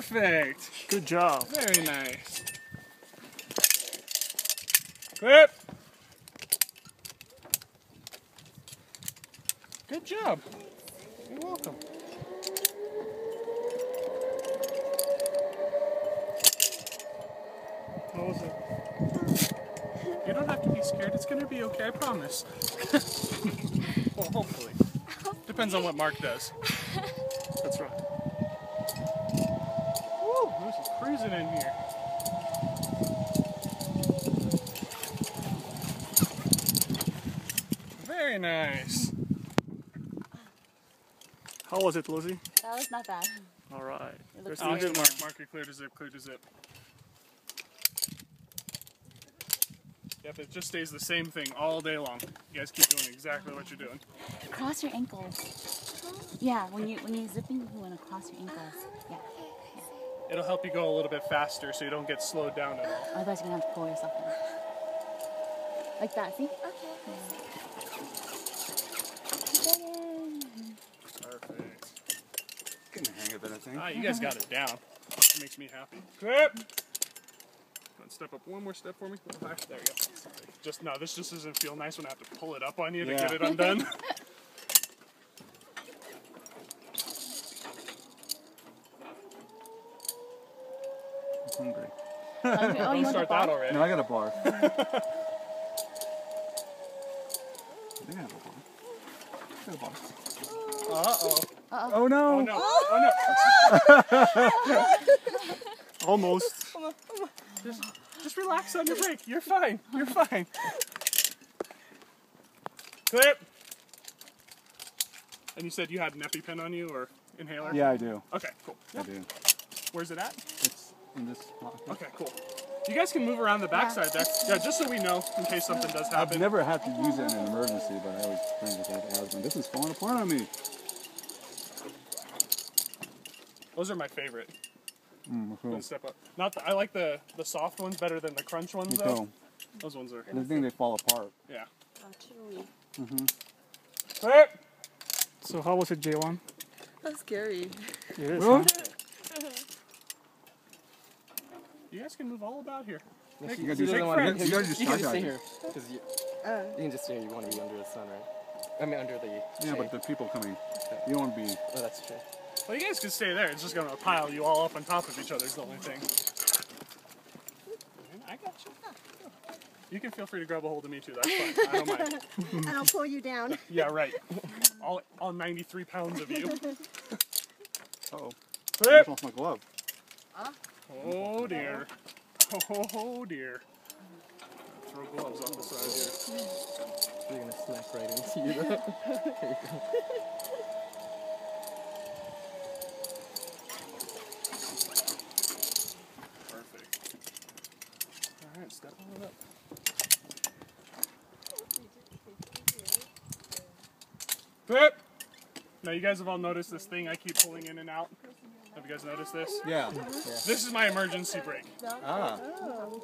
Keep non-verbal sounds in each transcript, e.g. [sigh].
Perfect. Good job. Very nice. Clip. Good job. You're welcome. What was it? You don't have to be scared. It's gonna be okay. I promise. [laughs] well, hopefully. Depends on what Mark does. [laughs] That's right. Woo! This is cruising in here. Very nice. How was it, Lizzie? That was not bad. All right. It Oh, good. here, Mark. Marker, clear to zip, clear to zip. Yep, it just stays the same thing all day long. You guys keep doing exactly what you're doing. Cross your ankles. Yeah, when you when you're zipping, you want to cross your ankles. Yeah. It'll help you go a little bit faster so you don't get slowed down at all. Otherwise, you're gonna have to pull yourself in. Like that. See? Perfect. Getting the hang of it, I think. Ah, you guys got it down. That makes me happy. Clip. Step up one more step for me. A little higher. There you go. Sorry. Just no, this just doesn't feel nice when I have to pull it up on you to get it undone. [laughs] hungry. Oh, [laughs] you Don't start that already. No, I got a bar. [laughs] I think I have a bar. I got a bar. Uh oh. Oh no! Oh no. [laughs] Oh no. Almost. Just, just relax on your break. You're fine. You're fine. Clip. And you said you had an EpiPen on you or inhaler? Yeah, I do. Okay, cool. I do. Where's it at? It's in this pocket. Okay, cool. You guys can move around the backside there. Yeah, just so we know in case something does happen. I've never had to use it in an emergency, but I always bring it back to asthma. This is falling apart on me. Those are my favorite. Mm, cool. Don't step up. Not the, I like the the soft ones better than the crunch ones Me though. too. Those ones are The thing they fall apart. yeah. Mm-hmm. Clip. So how was it, J1? That's scary. It is. Well, huh? [laughs] You guys can move all about here. You Make- gotta do make You gotta just You can just stay here because you, Uh, you can just stay here. You want to be under the sun, right? I mean, under the. Yeah, shade. but the people coming. You don't want to be. Oh, that's true. Well, you guys can stay there. It's just gonna pile you all up on top of each other. Is the only thing. I got you. You can feel free to grab a hold of me too. That's fine. I don't mind. [laughs] and I'll pull you down. [laughs] Yeah, right. All all 93 pounds of you. Oh. Clip. off my glove. Oh dear. Oh dear. Throw gloves off the side here. You're gonna smack right into you. Though. [laughs] there you go. Perfect. All right, step on it up. Clip. Now you guys have all noticed this thing I keep pulling in and out. Have you guys noticed this? Yeah. This is my emergency brake. Ah.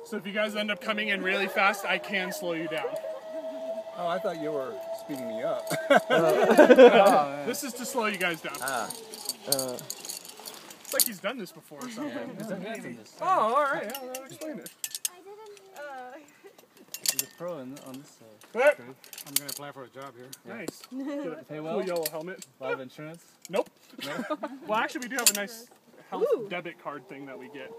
So if you guys end up coming in really fast, I can slow you down. Oh, I thought you were speeding me up. [laughs] This is to slow you guys down. ah. Uh, It's like he's done this before or something. He's done this. Oh, all right. I'll, I'll explain it. He's a pro in, on this side. Clip. I'm gonna apply for a job here. Nice. [laughs] Get a Pay cool well. yellow helmet. Live insurance. Nope. [laughs] well, actually, we do have a nice health debit card thing that we get.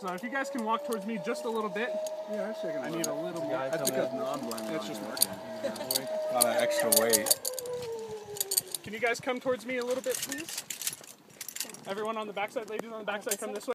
So if you guys can walk towards me just a little bit, Yeah, that's shaking I need a little more. Guy That's coming because in. no, I'm blaming That's just working. [laughs] A lot of extra weight. Can you guys come towards me a little bit, please? Everyone on the backside, ladies on the backside, come this way.